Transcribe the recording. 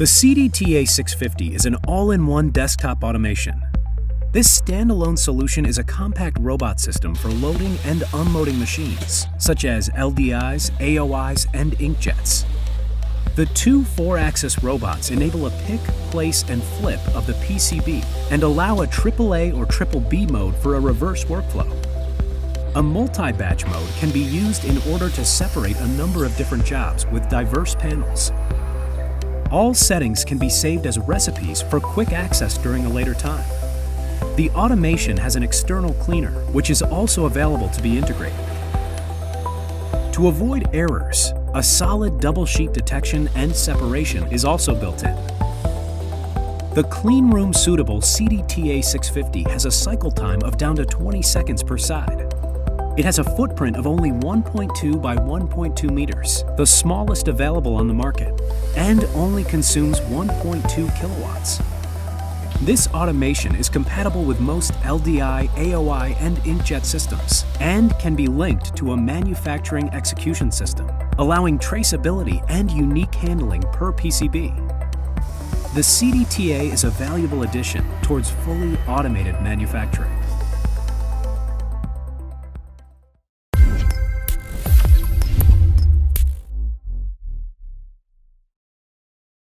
The CDTA 650 is an all-in-one desktop automation. This standalone solution is a compact robot system for loading and unloading machines, such as LDIs, AOIs, and inkjets. The two four-axis robots enable a pick, place, and flip of the PCB and allow a AAA or triple B mode for a reverse workflow. A multi-batch mode can be used in order to separate a number of different jobs with diverse panels. All settings can be saved as recipes for quick access during a later time. The automation has an external cleaner, which is also available to be integrated. To avoid errors, a solid double sheet detection and separation is also built in. The clean room suitable CDTA 650 has a cycle time of down to 20 seconds per side. It has a footprint of only 1.2 by 1.2 meters, the smallest available on the market, and only consumes 1.2 kilowatts. This automation is compatible with most LDI, AOI, and inkjet systems, and can be linked to a manufacturing execution system, allowing traceability and unique handling per PCB. The CDTA is a valuable addition towards fully automated manufacturing.